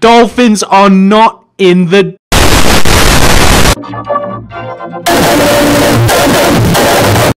Dolphins are not in the